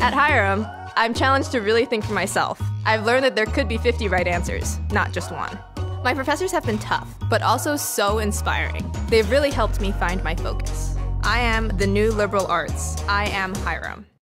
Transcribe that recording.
At Hiram, I'm challenged to really think for myself. I've learned that there could be 50 right answers, not just one. My professors have been tough, but also so inspiring. They've really helped me find my focus. I am the new liberal arts. I am Hiram.